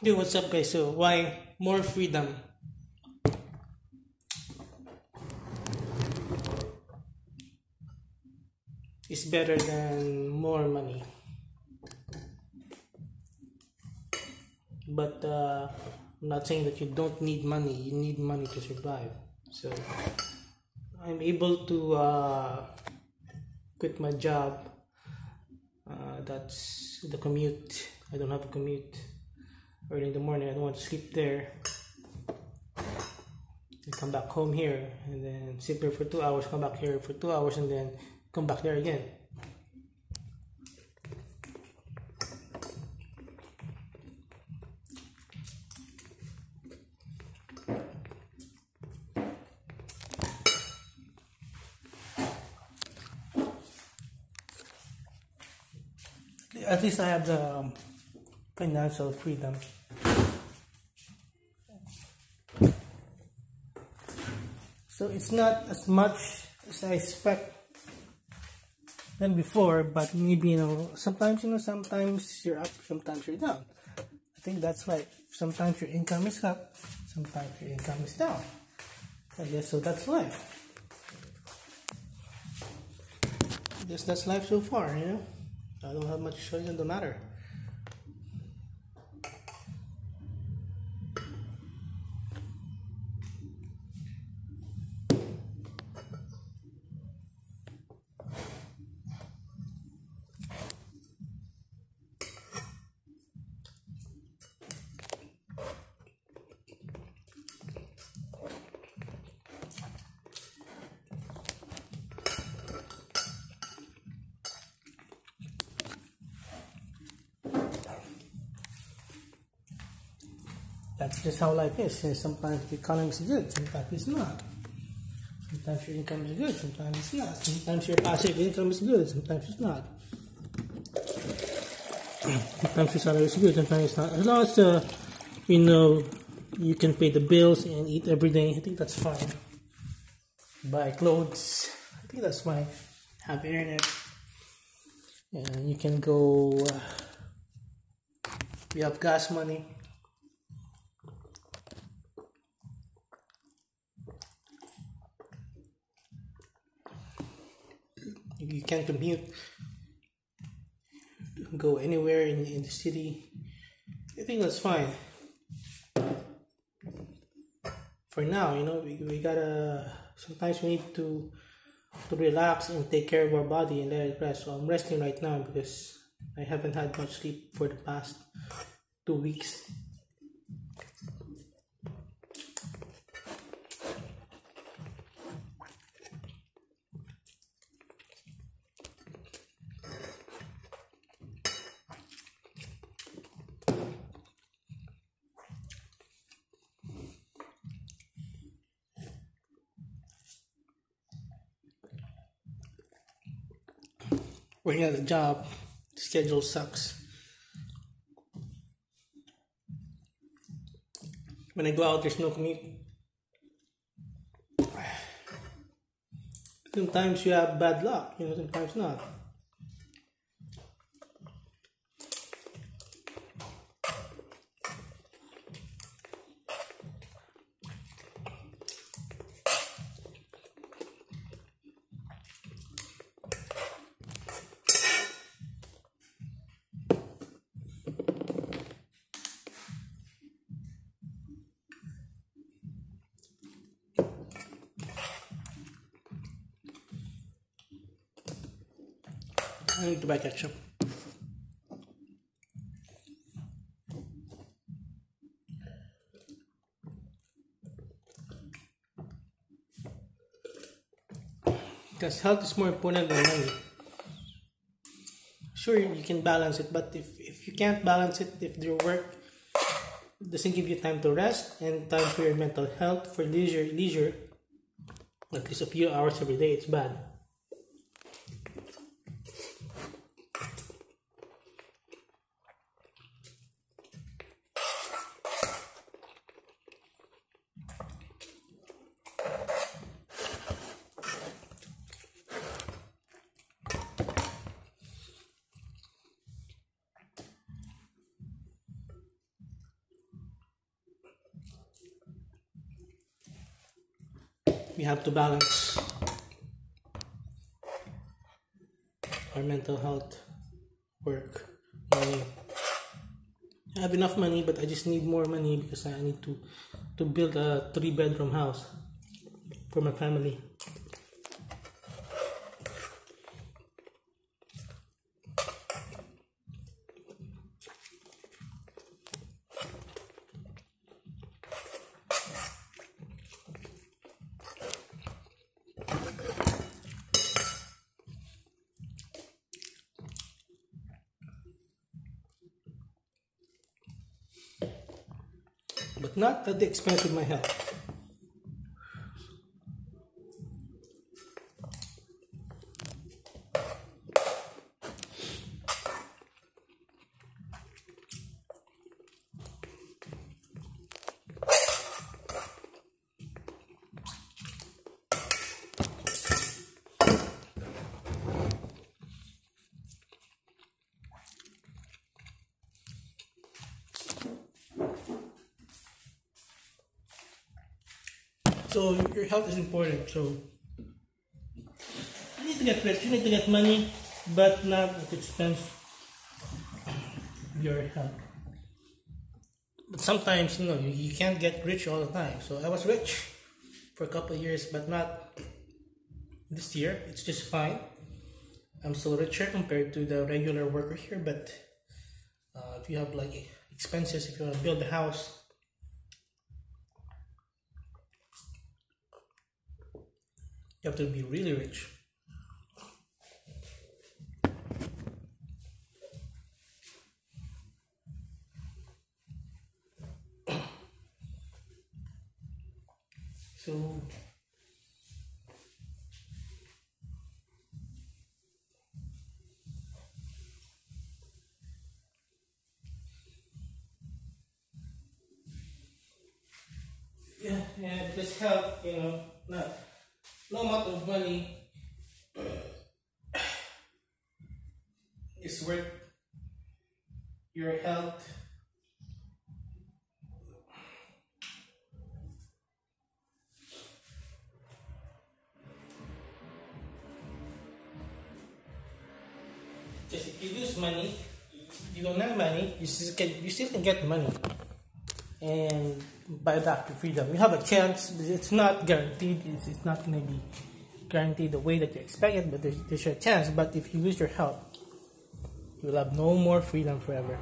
Yo, what's up, guys? So, why more freedom? Is better than more money. But uh, I'm not saying that you don't need money. You need money to survive. So, I'm able to uh, quit my job. Uh, that's the commute. I don't have a commute early in the morning. I don't want to sleep there. And come back home here and then sit there for two hours, come back here for two hours, and then come back there again. At least I have the um, financial freedom. So it's not as much as I expect than before, but maybe you know, sometimes you know, sometimes you're up, sometimes you're down. I think that's right. Sometimes your income is up, sometimes your income is down. I guess so. That's life. I guess that's life so far. You know, I don't have much choice. It don't matter. That's just how life is. Sometimes the economy is good, sometimes it's not. Sometimes your income is good, sometimes it's not. Sometimes your passive income is good, sometimes it's not. Sometimes your salary is good, sometimes it's not. As long as uh, you know you can pay the bills and eat every day, I think that's fine. Buy clothes, I think that's fine. Have internet, and you can go. Uh, you have gas money. You can't commute. Go anywhere in, in the city. I think that's fine. For now you know we, we gotta sometimes we need to to relax and take care of our body and let it rest. So i'm resting right now because i haven't had much sleep for the past two weeks working at a job the schedule sucks. When i go out there's no commute. Sometimes you have bad luck you know sometimes not I need to buy ketchup. Because health is more important than money. Sure, you can balance it, but if, if you can't balance it, if your work doesn't give you time to rest and time for your mental health, for leisure, leisure, at least a few hours every day, it's bad. We have to balance our mental health, work, money. I have enough money, but I just need more money because I need to to build a three bedroom house for my family. But not at the expense of my health. So your health is important. So you need to get rich. You need to get money, but not at the expense of your health. But sometimes you know you, you can't get rich all the time. So I was rich for a couple of years, but not this year. It's just fine. I'm still richer compared to the regular worker here, but uh, if you have like expenses, if you want to build a house, You have to be really rich. so yeah, yeah, just help, you know, not no amount of money is worth your health. Just if you lose money, you don't have money, you still can you still can get money and buy back your freedom. You have a chance, it's not guaranteed. It's, it's not going to be guaranteed the way that you expect it, but there's, there's a chance. But if you lose your health, you'll have no more freedom forever.